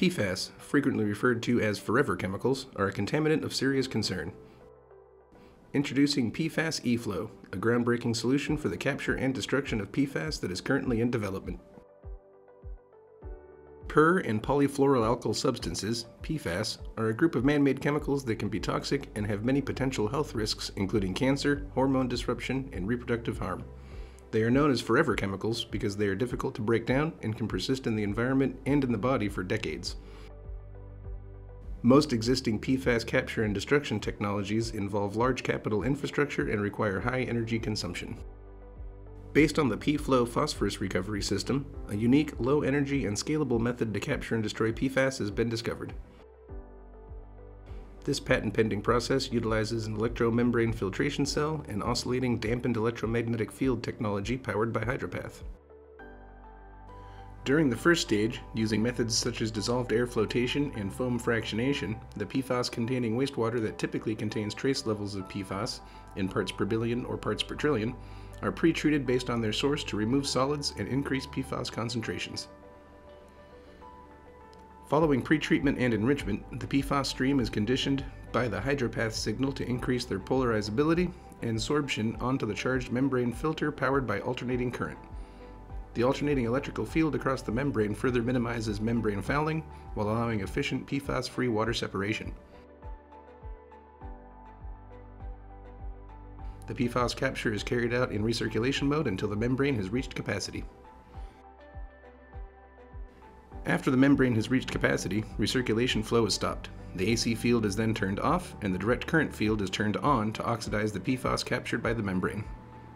PFAS, frequently referred to as forever chemicals, are a contaminant of serious concern. Introducing PFAS eFlow, a groundbreaking solution for the capture and destruction of PFAS that is currently in development. Per and polyfluoroalkyl substances, PFAS, are a group of man made chemicals that can be toxic and have many potential health risks, including cancer, hormone disruption, and reproductive harm. They are known as forever chemicals because they are difficult to break down and can persist in the environment and in the body for decades. Most existing PFAS capture and destruction technologies involve large capital infrastructure and require high energy consumption. Based on the Pe-Phlo phosphorus recovery system, a unique, low energy, and scalable method to capture and destroy PFAS has been discovered. This patent pending process utilizes an electromembrane filtration cell and oscillating dampened electromagnetic field technology powered by Hydropath. During the first stage, using methods such as dissolved air flotation and foam fractionation, the PFAS containing wastewater that typically contains trace levels of PFAS in parts per billion or parts per trillion are pre-treated based on their source to remove solids and increase PFAS concentrations. Following pretreatment and enrichment, the PFAS stream is conditioned by the hydropath signal to increase their polarizability and sorption onto the charged membrane filter powered by alternating current. The alternating electrical field across the membrane further minimizes membrane fouling while allowing efficient PFAS-free water separation. The PFAS capture is carried out in recirculation mode until the membrane has reached capacity. After the membrane has reached capacity, recirculation flow is stopped. The AC field is then turned off, and the direct current field is turned on to oxidize the PFAS captured by the membrane.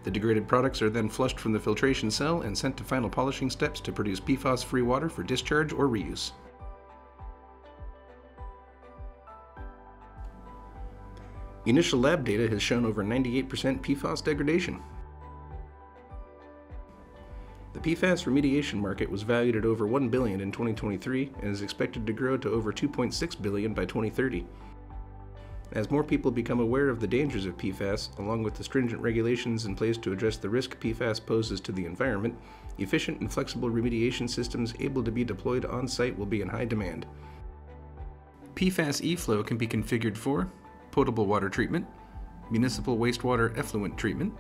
The degraded products are then flushed from the filtration cell and sent to final polishing steps to produce PFAS free water for discharge or reuse. Initial lab data has shown over 98% PFAS degradation, PFAS remediation market was valued at over 1 billion in 2023 and is expected to grow to over 2.6 billion by 2030. As more people become aware of the dangers of PFAS, along with the stringent regulations in place to address the risk PFAS poses to the environment, efficient and flexible remediation systems able to be deployed on site will be in high demand. PFAS eFlow can be configured for potable water treatment, municipal wastewater effluent treatment,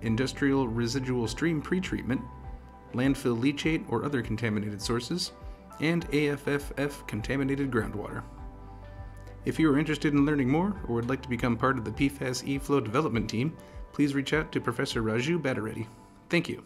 industrial residual stream pretreatment, landfill leachate or other contaminated sources, and AFFF contaminated groundwater. If you are interested in learning more or would like to become part of the PFAS eFlow development team, please reach out to Professor Raju Badireddy. Thank you.